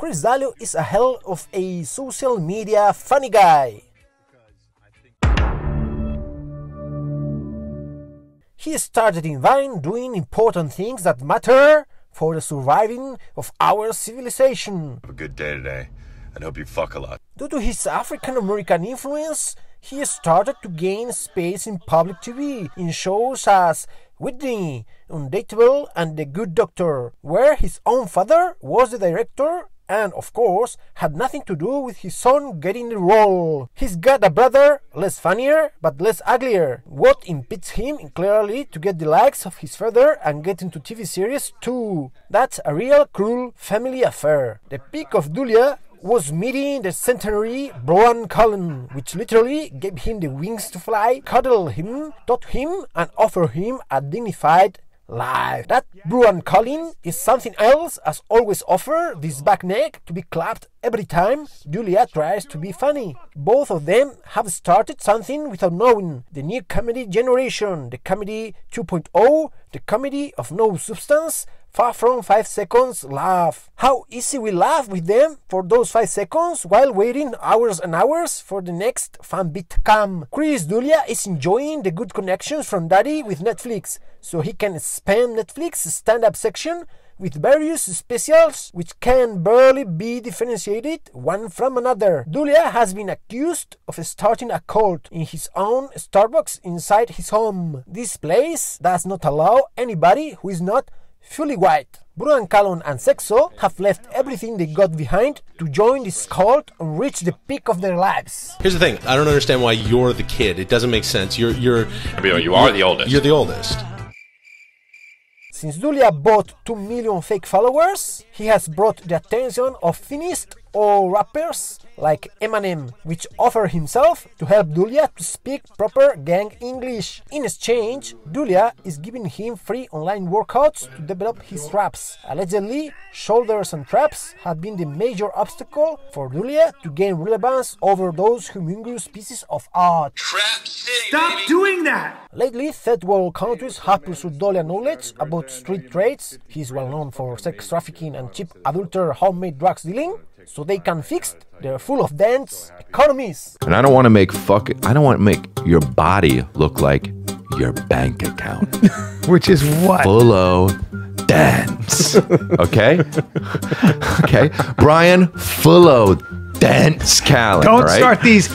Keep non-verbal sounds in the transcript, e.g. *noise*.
Chris D'Elia is a hell of a social media funny guy. He started in Vine doing important things that matter for the surviving of our civilization. Have a good day today, and hope you fuck a lot. Due to his African American influence, he started to gain space in public TV in shows as Whitney, Undateable, and The Good Doctor, where his own father was the director and, of course, had nothing to do with his son getting the role. He's got a brother, less funnier, but less uglier. What impedes him clearly to get the likes of his father and get into TV series too. That's a real cruel family affair. The peak of D'Elia was meeting the centenary Bryan Callen, which literally gave him the wings to fly, cuddled him, taught him, and offered him a dignified life. That Bryan Callen is something else, as always offer this back neck to be clapped every time D'Elia tries to be funny. Both of them have started something without knowing. The new comedy generation, the comedy 2.0, the comedy of no substance, far from 5 seconds laugh. How easy we laugh with them for those 5 seconds while waiting hours and hours for the next fun bit come. Chris D'Elia is enjoying the good connections from Daddy with Netflix, so he can spam Netflix stand-up section with various specials which can barely be differentiated one from another. D'Elia has been accused of starting a cult in his own Starbucks inside his home. This place does not allow anybody who is not fully white. Bryan Callen and Sexo have left everything they got behind to join this cult and reach the peak of their lives. Here's the thing: I don't understand why you're the kid. It doesn't make sense. You're you're. I mean, you are the oldest. You're the oldest. Since D'Elia bought 2 million fake followers, he has brought the attention of finished or rappers like Eminem, which offer himself to help D'Elia to speak proper gang English. In exchange, D'Elia is giving him free online workouts to develop his raps. Allegedly, shoulders and traps have been the major obstacle for D'Elia to gain relevance over those humongous pieces of art. Trap City. Stop baby. doing that! Lately, third world countries have pursued D'Elia knowledge about street trades. He is well known for sex trafficking and cheap adulterate homemade drugs dealing, so they can fix their full of dents economies. And I don't want to make fuck. I don't want to make your body look like your bank account, *laughs* Which is what? full of dents. *laughs* Okay, *laughs* okay. Bryan, full of dents. Callen. Don't right? start these